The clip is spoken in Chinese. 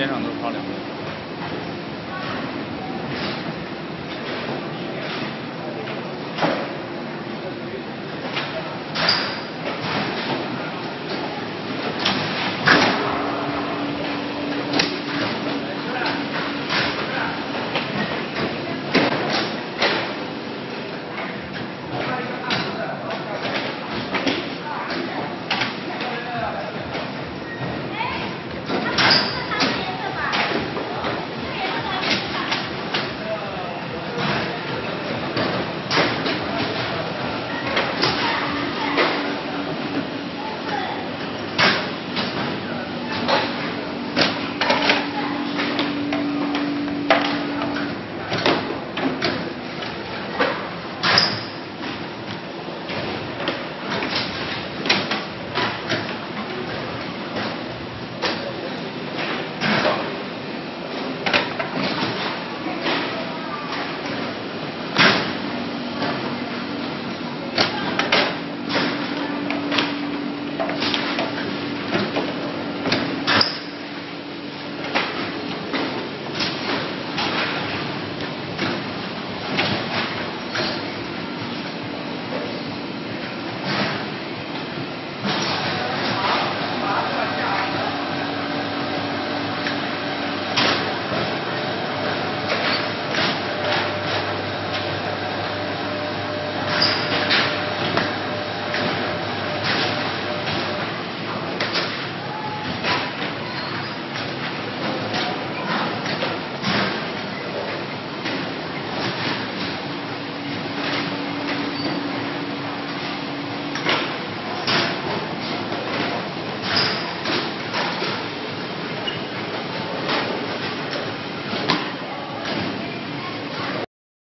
边上都是漂两边